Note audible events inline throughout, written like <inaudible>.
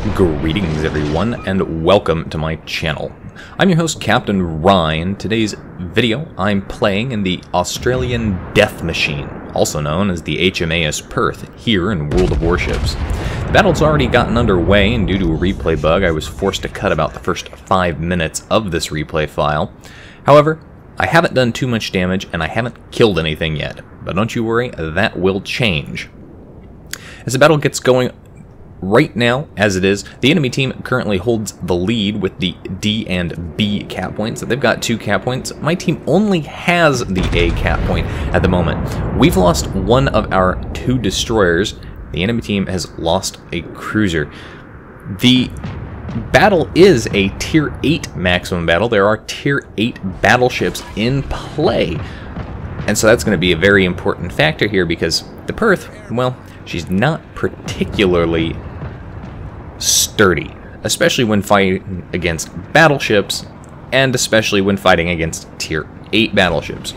Greetings everyone and welcome to my channel. I'm your host Captain Rye. Today's video I'm playing in the Australian Death Machine, also known as the HMAS Perth, here in World of Warships. The battle's already gotten underway and due to a replay bug I was forced to cut about the first 5 minutes of this replay file. However, I haven't done too much damage and I haven't killed anything yet, but don't you worry, that will change. As the battle gets going Right now, as it is, the enemy team currently holds the lead with the D and B cap points. They've got two cap points. My team only has the A cap point at the moment. We've lost one of our two destroyers. The enemy team has lost a cruiser. The battle is a tier 8 maximum battle. There are tier 8 battleships in play. And so that's going to be a very important factor here because the Perth, well, she's not particularly sturdy, especially when fighting against battleships, and especially when fighting against Tier 8 battleships.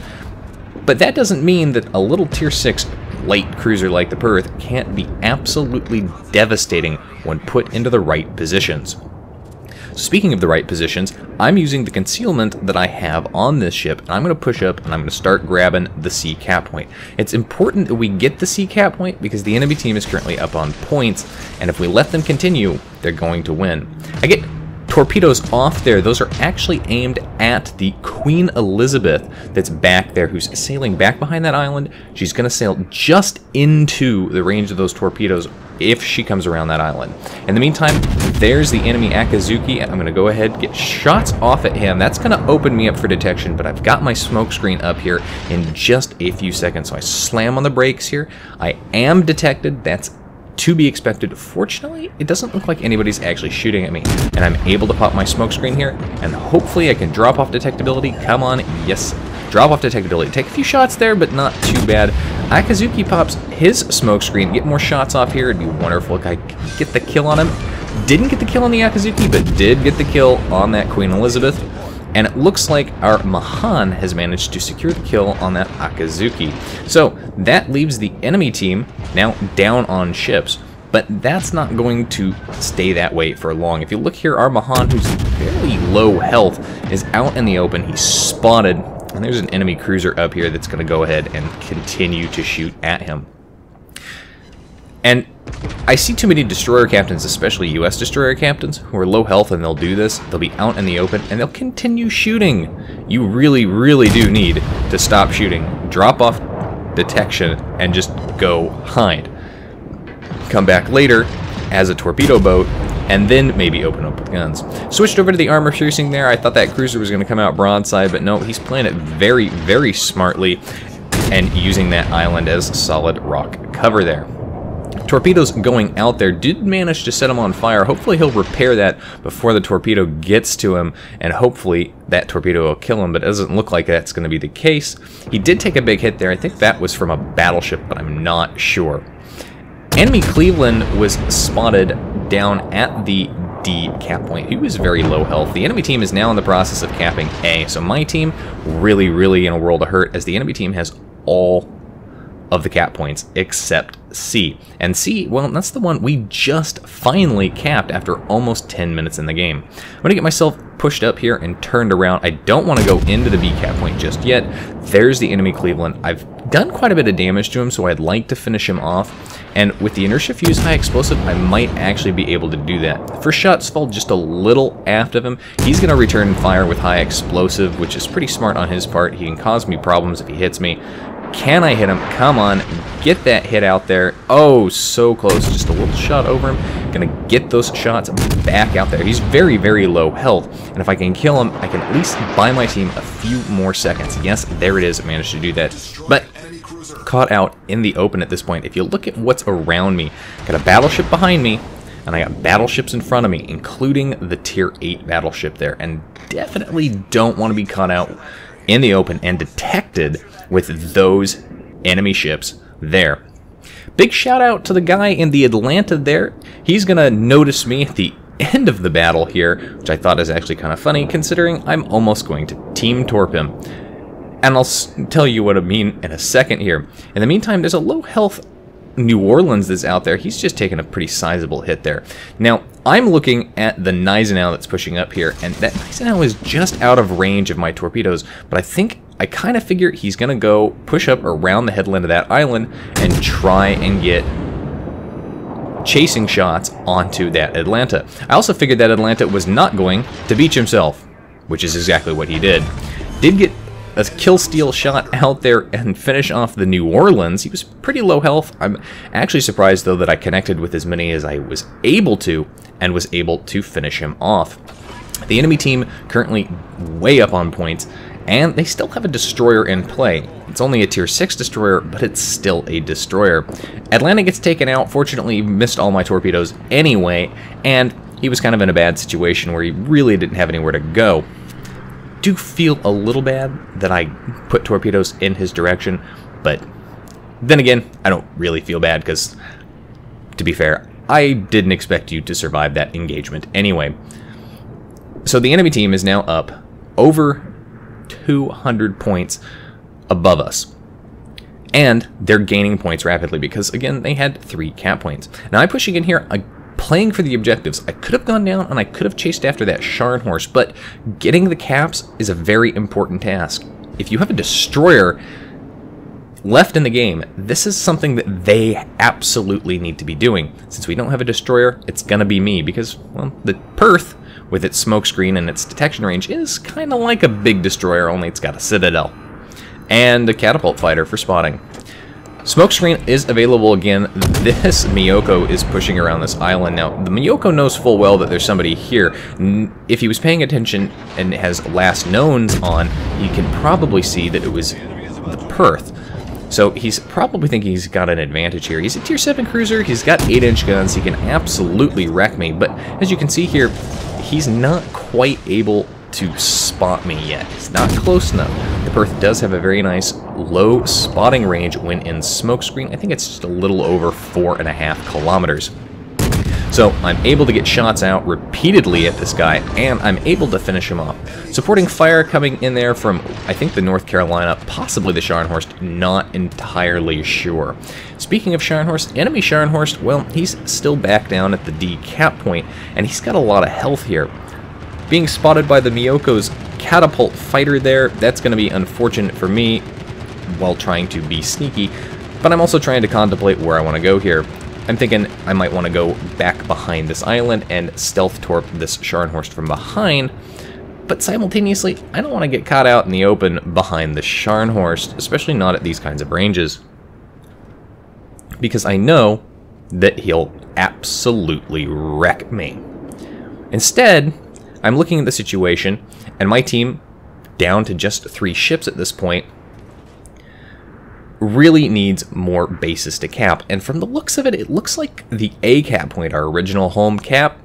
But that doesn't mean that a little Tier 6 light cruiser like the Perth can't be absolutely devastating when put into the right positions. Speaking of the right positions, I'm using the concealment that I have on this ship, and I'm going to push up and I'm going to start grabbing the C cap point. It's important that we get the C cap point because the enemy team is currently up on points, and if we let them continue, they're going to win. I get torpedoes off there. Those are actually aimed at the Queen Elizabeth that's back there, who's sailing back behind that island. She's going to sail just into the range of those torpedoes if she comes around that island. In the meantime, there's the enemy Akazuki. and I'm going to go ahead get shots off at him. That's going to open me up for detection, but I've got my smoke screen up here in just a few seconds. So I slam on the brakes here. I am detected. That's to be expected. Fortunately, it doesn't look like anybody's actually shooting at me, and I'm able to pop my smoke screen here, and hopefully I can drop off detectability. Come on, yes, drop off detectability. Take a few shots there, but not too bad. Akazuki pops his smoke screen, get more shots off here. It'd be wonderful if I get the kill on him. Didn't get the kill on the Akazuki, but did get the kill on that Queen Elizabeth. And it looks like our Mahan has managed to secure the kill on that Akazuki. So that leaves the enemy team now down on ships. But that's not going to stay that way for long. If you look here, our Mahan, who's fairly low health, is out in the open. He's spotted and there's an enemy cruiser up here that's going to go ahead and continue to shoot at him. And I see too many destroyer captains, especially US destroyer captains, who are low health and they'll do this. They'll be out in the open and they'll continue shooting. You really, really do need to stop shooting. Drop off detection and just go hide. Come back later as a torpedo boat and then maybe open up with guns. Switched over to the armor piercing there. I thought that cruiser was going to come out broadside, but no, he's playing it very, very smartly and using that island as solid rock cover there. Torpedoes going out there did manage to set him on fire. Hopefully he'll repair that before the torpedo gets to him, and hopefully that torpedo will kill him, but it doesn't look like that's going to be the case. He did take a big hit there. I think that was from a battleship, but I'm not sure. Enemy Cleveland was spotted down at the D cap point. He was very low health. The enemy team is now in the process of capping A. So my team really, really in a world of hurt as the enemy team has all of the cap points except C. And C, well, that's the one we just finally capped after almost 10 minutes in the game. I'm going to get myself pushed up here and turned around. I don't want to go into the B cap point just yet. There's the enemy Cleveland. I've done quite a bit of damage to him, so I'd like to finish him off. And with the inertia fuse high explosive, I might actually be able to do that. First shots fall just a little aft of him. He's going to return fire with high explosive, which is pretty smart on his part. He can cause me problems if he hits me. Can I hit him? Come on. Get that hit out there. Oh, so close. Just a little shot over him. Gonna get those shots back out there. He's very, very low health. And if I can kill him, I can at least buy my team a few more seconds. Yes, there it is. I managed to do that. But caught out in the open at this point. If you look at what's around me, got a battleship behind me, and I got battleships in front of me, including the Tier 8 battleship there, and definitely don't want to be caught out in the open and detected with those enemy ships there. Big shout out to the guy in the Atlanta there. He's going to notice me at the end of the battle here, which I thought is actually kind of funny considering I'm almost going to team torp him. And I'll tell you what I mean in a second here. In the meantime, there's a low health New Orleans that's out there. He's just taken a pretty sizable hit there. Now, I'm looking at the Gneisenau that's pushing up here, and that Gneisenau is just out of range of my torpedoes, but I think I kind of figure he's going to go push up around the headland of that island and try and get chasing shots onto that Atlanta. I also figured that Atlanta was not going to beach himself, which is exactly what he did. Did get a kill steal shot out there and finish off the New Orleans. He was pretty low health. I'm actually surprised though that I connected with as many as I was able to and was able to finish him off. The enemy team currently way up on points and they still have a destroyer in play. It's only a tier 6 destroyer, but it's still a destroyer. Atlanta gets taken out, fortunately missed all my torpedoes anyway, and he was kind of in a bad situation where he really didn't have anywhere to go. Do feel a little bad that I put torpedoes in his direction, but then again, I don't really feel bad because, to be fair, I didn't expect you to survive that engagement anyway. So the enemy team is now up over 200 points above us. And they're gaining points rapidly because, again, they had three cap points. Now, I'm pushing in here, playing for the objectives. I could have gone down and I could have chased after that Scharnhorst, but getting the caps is a very important task. If you have a destroyer left in the game, this is something that they absolutely need to be doing. Since we don't have a destroyer, it's to be me because, well, the Perth with its smokescreen and its detection range is kind of like a big destroyer, only it's got a citadel. And a catapult fighter for spotting. Smokescreen is available again. This Myoko is pushing around this island. Now, the Myoko knows full well that there's somebody here. If he was paying attention and has last knowns on, he can probably see that it was the Perth. So he's probably thinking he's got an advantage here. He's a tier 7 cruiser, he's got 8-inch guns, he can absolutely wreck me, but as you can see here, he's not quite able to spot me yet. It's not close enough. The Perth does have a very nice low spotting range when in smokescreen. I think it's just a little over four and a half kilometers. So I'm able to get shots out repeatedly at this guy, and I'm able to finish him off. Supporting fire coming in there from, I think, the North Carolina, possibly the Scharnhorst, not entirely sure. Speaking of Scharnhorst, enemy Scharnhorst, well, he's still back down at the D cap point, and he's got a lot of health here. Being spotted by the Myoko's catapult fighter there, that's going to be unfortunate for me while trying to be sneaky, but I'm also trying to contemplate where I want to go here. I'm thinking I might want to go back behind this island and stealth torp this Scharnhorst from behind, but simultaneously, I don't want to get caught out in the open behind the Scharnhorst, especially not at these kinds of ranges. Because I know that he'll absolutely wreck me. Instead, I'm looking at the situation, and my team, down to just three ships at this point, really needs more bases to cap. And from the looks of it, it looks like the A cap point, our original home cap,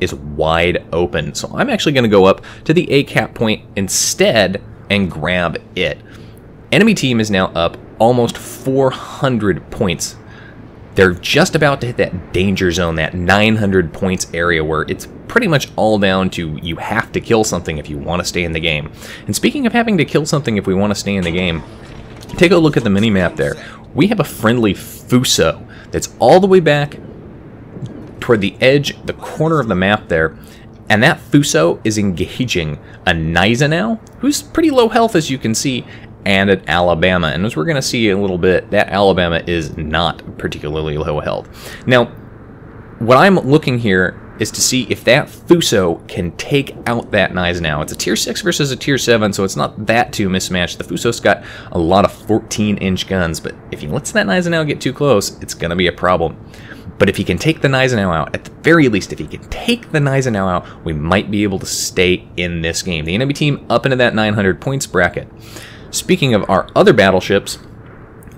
is wide open. So I'm actually going to go up to the A cap point instead and grab it. Enemy team is now up almost 400 points. They're just about to hit that danger zone, that 900 points area where it's pretty much all down to you have to kill something if you want to stay in the game. And speaking of having to kill something if we want to stay in the game, Take a look at the mini-map there. We have a friendly Fuso that's all the way back toward the edge, the corner of the map there, and that Fuso is engaging a Gneisenau, who's pretty low health as you can see, and at Alabama. And as we're going to see a little bit, that Alabama is not particularly low health. Now, what I'm looking here is to see if that Fuso can take out that Gneisenau. It's a tier 6 versus a tier 7, so it's not that too mismatched. The Fuso's got a lot of 14-inch guns, but if he lets that Gneisenau get too close, it's going to be a problem. But if he can take the Gneisenau out, at the very least, if he can take the Gneisenau out, we might be able to stay in this game. The enemy team up into that 900 points bracket. Speaking of our other battleships,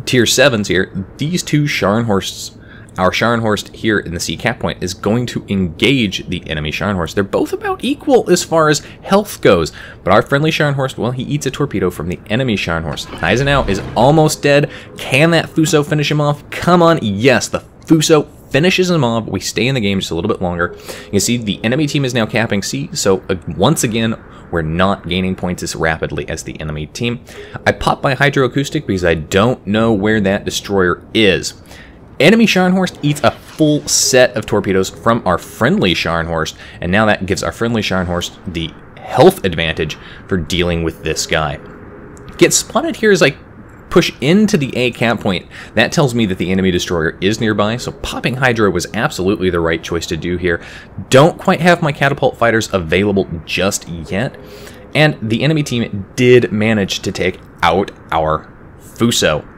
tier 7s here, these two Scharnhorsts our Scharnhorst here in the C cap point is going to engage the enemy Scharnhorst. They're both about equal as far as health goes, but our friendly Scharnhorst, well, he eats a torpedo from the enemy Scharnhorst. Gneisenau is almost dead. Can that Fuso finish him off? Come on, yes, the Fuso finishes him off. We stay in the game just a little bit longer. You can see the enemy team is now capping C, so uh, once again, we're not gaining points as rapidly as the enemy team. I pop my hydroacoustic because I don't know where that destroyer is. Enemy Scharnhorst eats a full set of torpedoes from our friendly Scharnhorst, and now that gives our friendly Scharnhorst the health advantage for dealing with this guy. Get spotted here is I push into the A cap point. That tells me that the enemy destroyer is nearby, so popping Hydra was absolutely the right choice to do here. Don't quite have my catapult fighters available just yet, and the enemy team did manage to take out our Fuso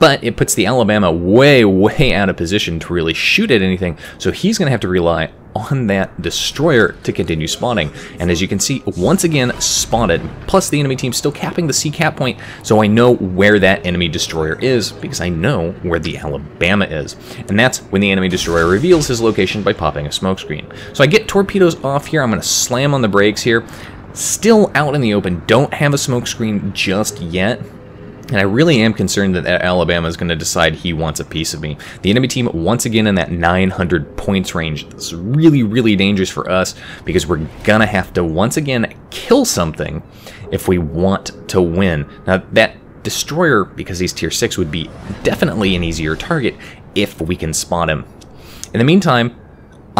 but it puts the Alabama way, way out of position to really shoot at anything, so he's going to have to rely on that destroyer to continue spawning. And as you can see, once again, spotted, plus the enemy team still capping the C cap point, so I know where that enemy destroyer is, because I know where the Alabama is. And that's when the enemy destroyer reveals his location by popping a smokescreen. So I get torpedoes off here, I'm going to slam on the brakes here, still out in the open, don't have a smokescreen just yet, and I really am concerned that Alabama is going to decide he wants a piece of me. The enemy team, once again, in that 900 points range. Is really, really dangerous for us because we're going to have to, once again, kill something if we want to win. Now, that destroyer, because he's tier 6, would be definitely an easier target if we can spot him. In the meantime,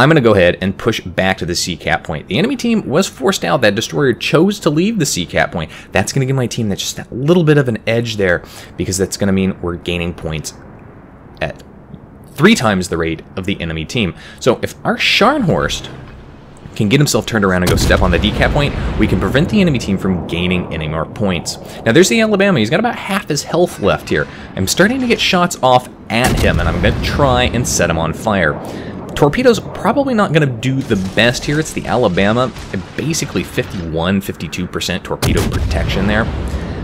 I'm going to go ahead and push back to the C cap point. The enemy team was forced out. That destroyer chose to leave the C cap point. That's going to give my team that just that little bit of an edge there because that's going to mean we're gaining points at three times the rate of the enemy team. So if our Scharnhorst can get himself turned around and go step on the D cap point, we can prevent the enemy team from gaining any more points. Now there's the Alabama, he's got about half his health left here. I'm starting to get shots off at him and I'm going to try and set him on fire. Torpedo's probably not going to do the best here. It's the Alabama, basically 51, 52% torpedo protection there.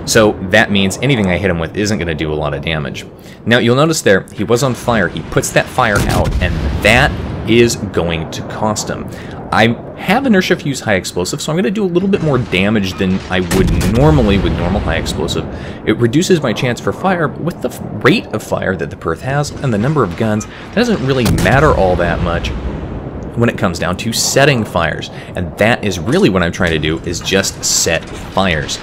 So that means anything I hit him with isn't going to do a lot of damage. Now you'll notice there, he was on fire. He puts that fire out, and that is going to cost him. I have inertia fuse high explosive, so I'm going to do a little bit more damage than I would normally with normal high explosive. It reduces my chance for fire, but with the rate of fire that the Perth has and the number of guns, that doesn't really matter all that much when it comes down to setting fires. And that is really what I'm trying to do, is just set fires.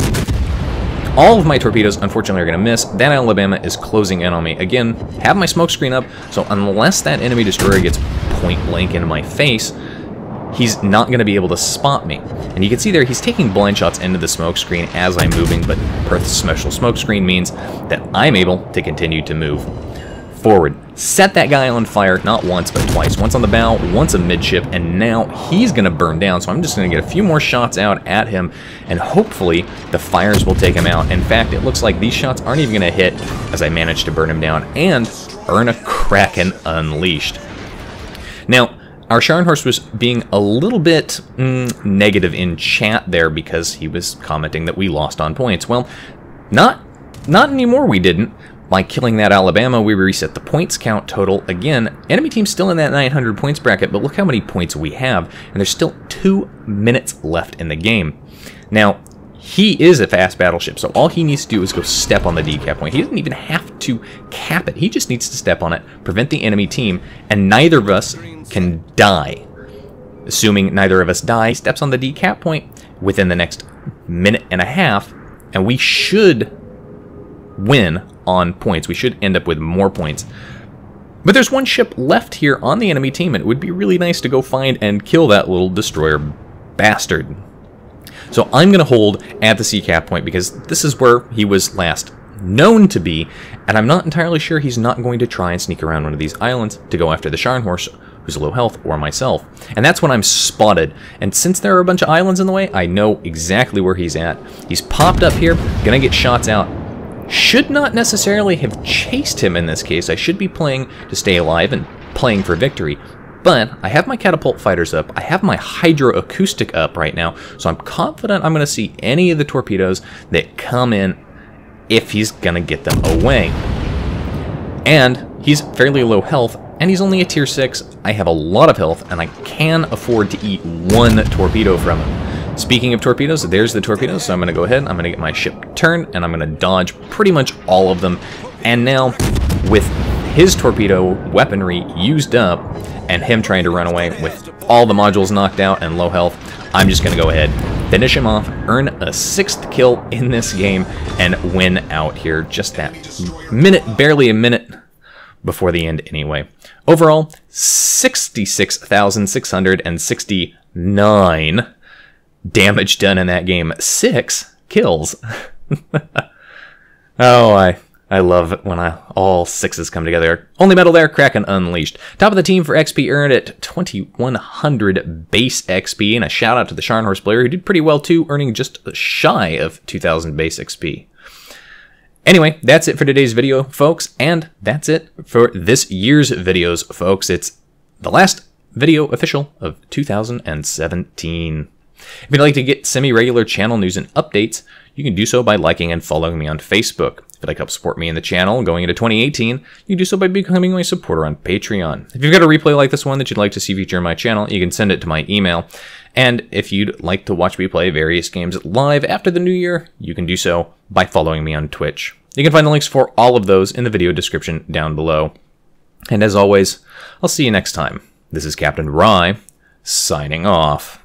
All of my torpedoes, unfortunately, are going to miss. That Alabama is closing in on me. Again, have my smoke screen up, so unless that enemy destroyer gets point blank into my face, he's not going to be able to spot me. And you can see there, he's taking blind shots into the smoke screen as I'm moving, but Perth's special smoke screen means that I'm able to continue to move forward. Set that guy on fire, not once, but twice. Once on the bow, once amidship, and now he's going to burn down. So I'm just going to get a few more shots out at him, and hopefully the fires will take him out. In fact, it looks like these shots aren't even going to hit as I manage to burn him down and earn a Kraken Unleashed. Now, our Sharon Scharnhorst was being a little bit mm, negative in chat there because he was commenting that we lost on points. Well, not not anymore we didn't. By killing that Alabama, we reset the points count total again. Enemy team's still in that 900 points bracket, but look how many points we have, and there's still two minutes left in the game. Now, he is a fast battleship, so all he needs to do is go step on the D cap point. He doesn't even have to cap it. He just needs to step on it, prevent the enemy team, and neither of us can die. Assuming neither of us die, steps on the D cap point within the next minute and a half, and we should win on points. We should end up with more points. But there's one ship left here on the enemy team, and it would be really nice to go find and kill that little destroyer bastard. So I'm going to hold at the C cap point because this is where he was last known to be, and I'm not entirely sure he's not going to try and sneak around one of these islands to go after the Scharnhorst, who's low health, or myself. And that's when I'm spotted. And since there are a bunch of islands in the way, I know exactly where he's at. He's popped up here, gonna get shots out, should not necessarily have chased him in this case. I should be playing to stay alive and playing for victory. But I have my catapult fighters up. I have my hydroacoustic up right now, so I'm confident I'm going to see any of the torpedoes that come in if he's going to get them away. And he's fairly low health, and he's only a tier 6. I have a lot of health, and I can afford to eat one torpedo from him. Speaking of torpedoes, there's the torpedoes, so I'm going to go ahead, I'm going to get my ship turned, and I'm going to dodge pretty much all of them. And now, with his torpedo weaponry used up, and him trying to run away with all the modules knocked out and low health, I'm just going to go ahead, finish him off, earn a sixth kill in this game, and win out here. Just that minute, barely a minute before the end anyway. Overall, 66,669 damage done in that game. Six kills. <laughs> oh, I I love when I, all sixes come together. Only medal there, Kraken Unleashed. Top of the team for XP earned at 2100 base XP, and a shout out to the Scharnhorst player who did pretty well too, earning just shy of 2000 base XP. Anyway, that's it for today's video, folks, and that's it for this year's videos, folks. It's the last video official of 2017. If you'd like to get semi-regular channel news and updates, you can do so by liking and following me on Facebook. If you'd like to help support me in the channel going into 2018, you can do so by becoming my supporter on Patreon. If you've got a replay like this one that you'd like to see feature in my channel, you can send it to my email. And if you'd like to watch me play various games live after the new year, you can do so by following me on Twitch. You can find the links for all of those in the video description down below. And as always, I'll see you next time. This is Captain Rye, signing off.